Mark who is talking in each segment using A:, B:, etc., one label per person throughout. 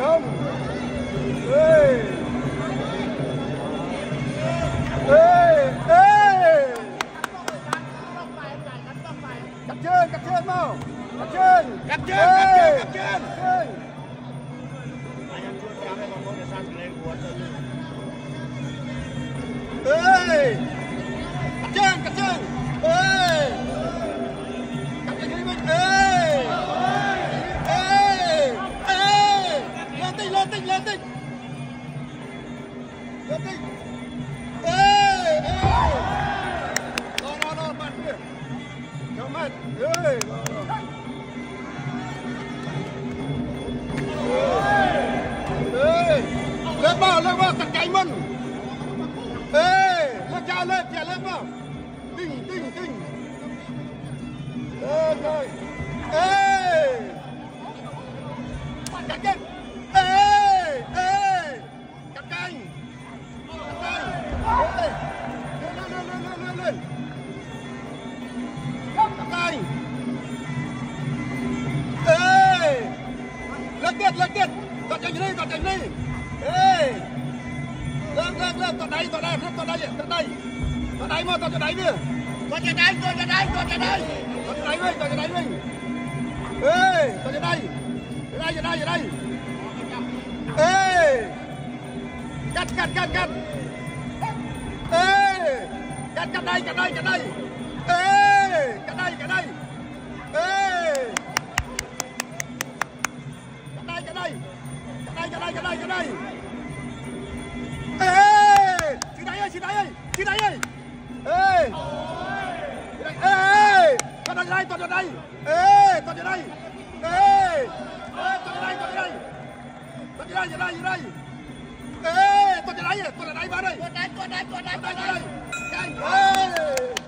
A: không? Ê! Ê! Ê! Cắt chân cắt chân mau cắt chân cắt
B: chân! Cắt chân cắt
A: chân cạnh cạnh mình ê nó cha lên chè lên mà tinh tinh tinh ê trời. Ê. Cạnh cạnh ê ê. Bắt cay, bắt cay, lên lên lên lên lên lên, bắt cạnh ê, lên get, lên get, let's get, đi get, let's đi đây toàn đây toàn đây toàn đây. Toàn đây mà toàn đây
C: toàn chạy đây chạy đây chạy
A: đây. Chạy đây mình chạy đây mình ê chạy đây. Đây đây chạy đây. Ê. Cắt cắt cắt cắt. Ê. Cắt cắt đây cắt đây cắt đây. Ê. Cắt đây cắt đây. Ê. Cắt đây cắt đây. Cắt đây cắt đây cắt đây cắt đây Sidayel, Sidayel. Hey. Hey. Todonai, Todonai. Hey, Todonai. Hey. Hey, Todonai, Todonai. Todonai, Todonai, Todonai. Hey, Todonai, Todonai, Todonai.
C: Todonai, Todonai, Todonai.
A: Todonai. Hey.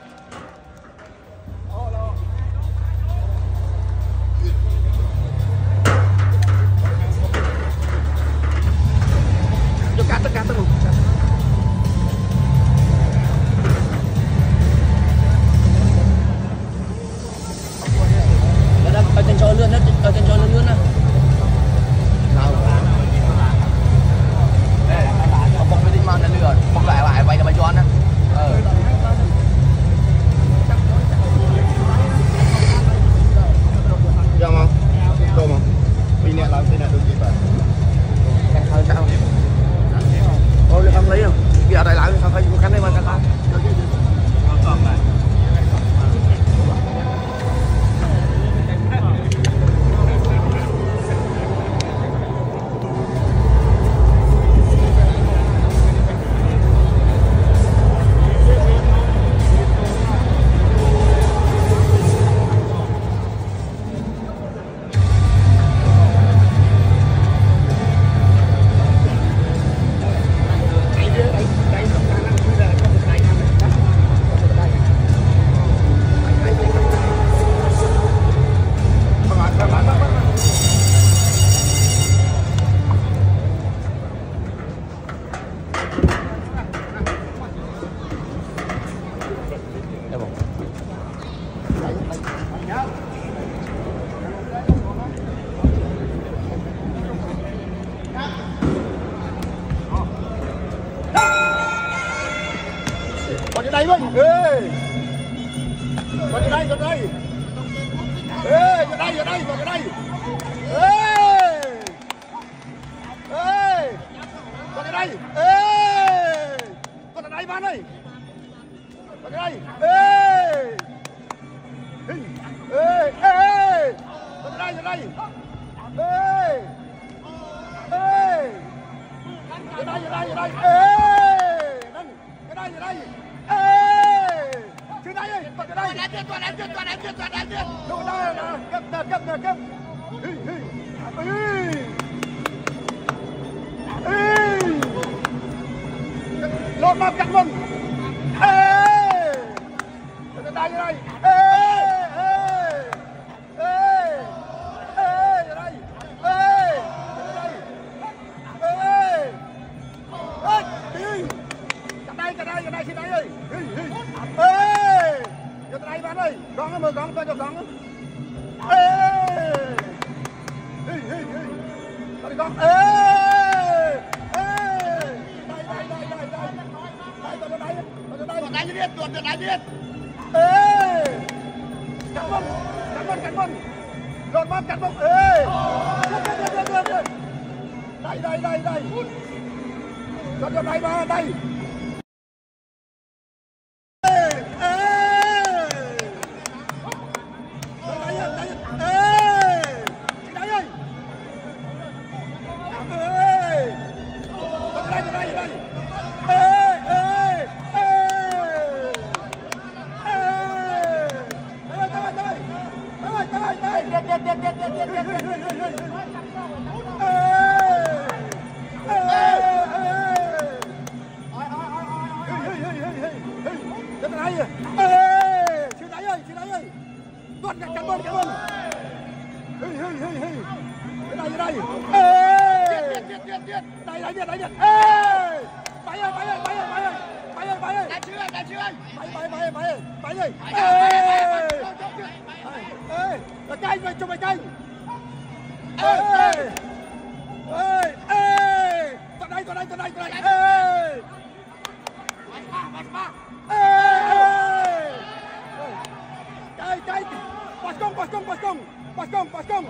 A: gón đây gón mời gón cho cho gón ê! Ê ê ê. Gón ê! Ê! Đây đây đây đây đây đây tôi đây tôi đây tôi đánh
C: điên tuột tôi đánh điên
A: ê! Cắn bông cắn bông cắn bông. Lột bom cắn bông. Ê! Đây đây đây đây. Cho cho đây ba đây. pasang, pasang, pasang,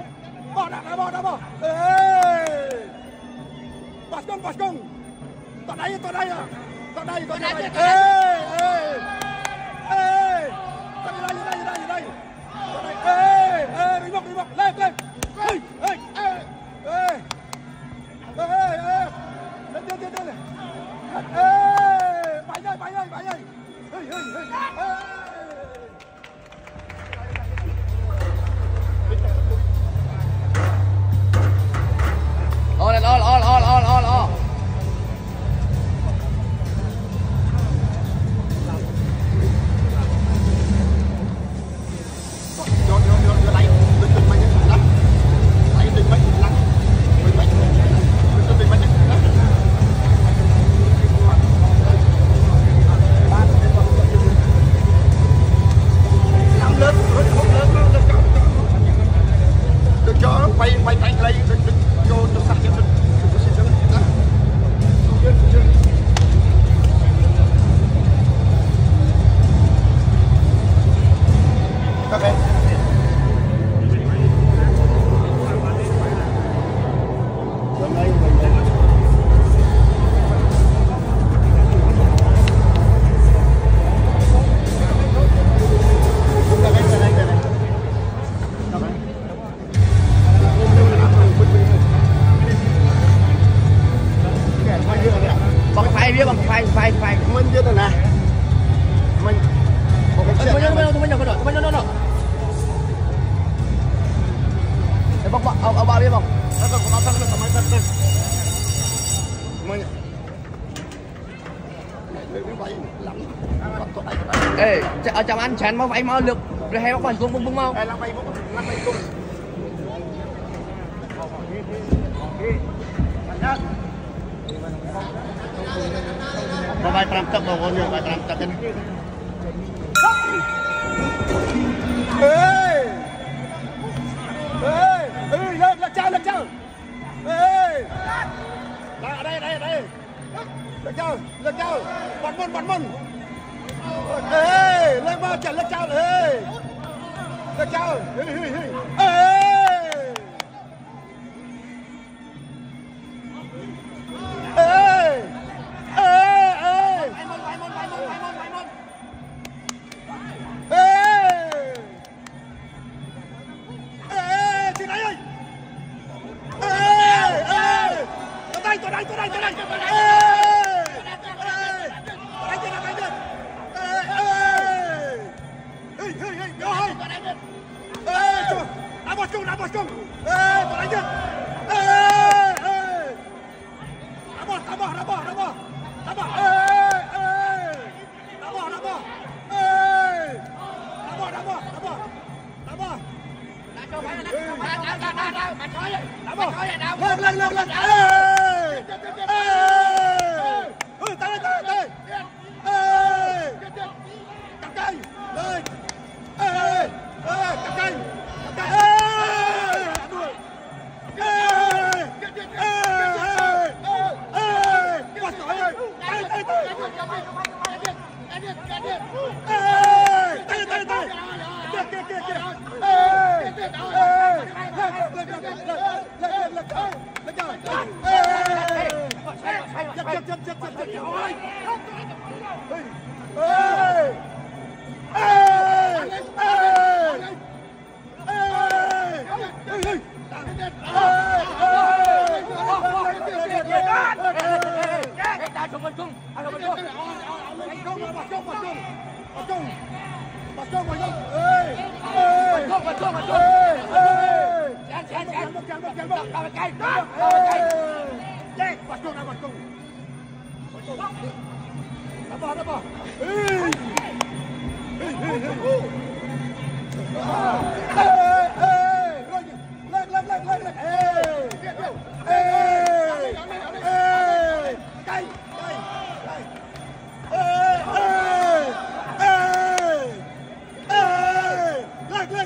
A: pasang. nak bawa, ba dah ba. Pasang, pasang. Tak daya, tak daya. Tak daya, tak daya. Eh, eh. Eh. Tak daya, daya, daya, daya. Eh, eh, rimak, rimak. Lep, lep.
C: Saan máu kayo máu lực Rehewa ko, kung bumbong mo. Eh,
A: lamay mo. Lamay ko.
B: Babae tramp tap, bawa niyo, babae tramp tap.
A: Hey! Hey! Hey, lag, lag down, lag down! Đây, đây, đây, đây! Lag down, lag! Bật môn, bật môn! Ê, lên ba chạy lên cao lên. Lên cao. Ê, ê, ê.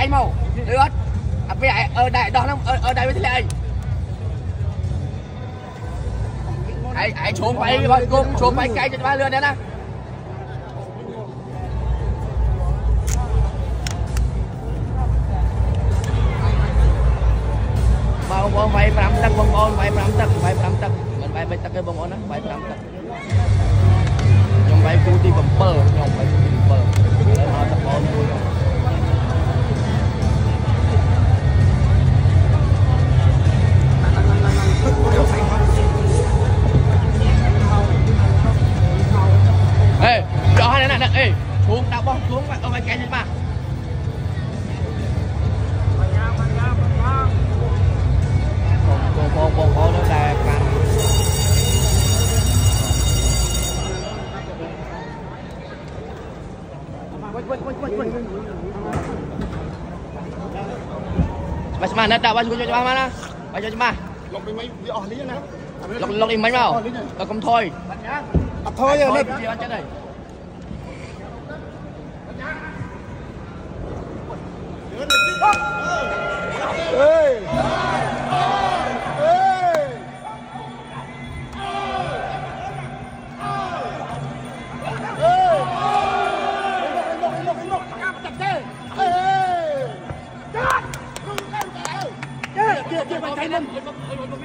C: អីមកឬអត់អាពេលអឺដៃដោះហ្នឹងអឺដៃវាធ្លាក់អីឯងឯងឈោមបាយបាត់គុំឈោមបាយកែចិត្តបានលឿនដែរណាបងបងវាយ5ទឹកបងប្អូនវាយ5ទឹកវាយ5ទឹកមិនវាយ3ទឹកទេបងប្អូនណាវាយ5ទឹកខ្ញុំវាយគូទី7ខ្ញុំវាយគូទី7ឥឡូវមកតបងជួយខ្ញុំ Ê, đó này này này, ê, xuống đào bóng xuống mà ông ấy cây mà. Cô cô cô cô là càng Mas mana tak baju baju mana? Baju mana?
A: លោកនេះមិញវាអស់លីណា
C: លោកលោកនេះមិញមកដល់កុំថយ
A: អត់ថយទេនេះ
C: វាអត់ចិត្តទេ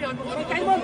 C: Hey!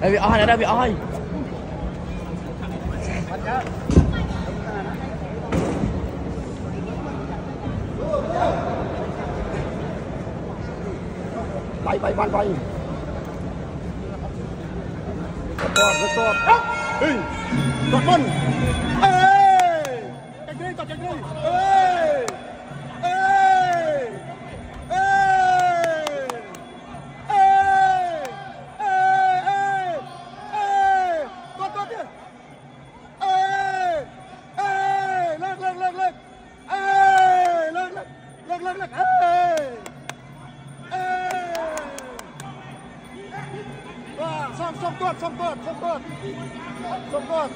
C: Đây bị oi, đây bị oi.
A: Bay bay bay bay. Rất tốt, rất tốt. Đi. Tốt vân. some Sam, some Sam, some Sam, some Sam, gott.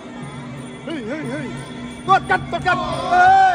A: Hei, Hey, hei. Gott, gott, gott, gott. Hey!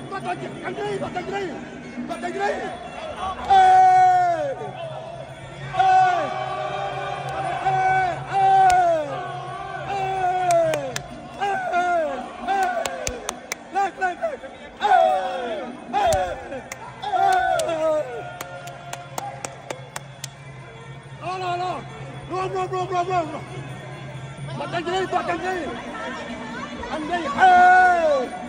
A: apa kau cek? Kau negeri, kau negeri, kau negeri. Buat kan jadi, buat kan jadi. Andai, hei!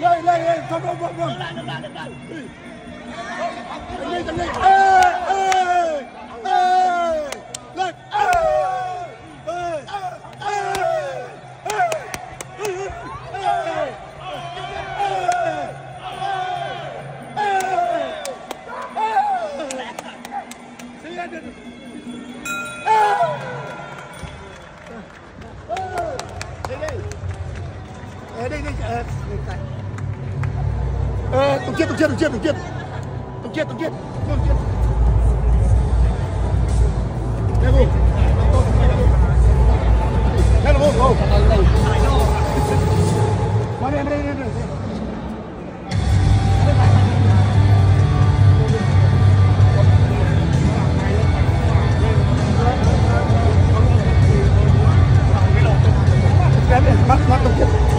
A: lên lên lên không không không không lên lên lên đừng chết đừng chết đừng chết đừng chết đừng chết Hãy subscribe cho kênh Ghiền Mì Gõ Để không bỏ lỡ những video hấp dẫn bắt bắt bắt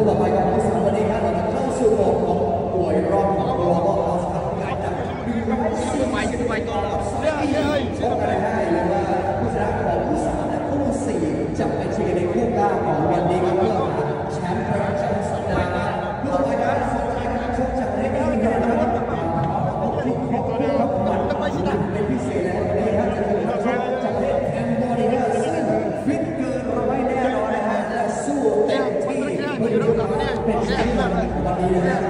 D: คู่ต่อไปครับที่สามวันนี้ครับเราเข้าสู่โหมดของป่วยรอบของโลกออสครับการจับดูไว้ดูไว้ก่อน 何だ?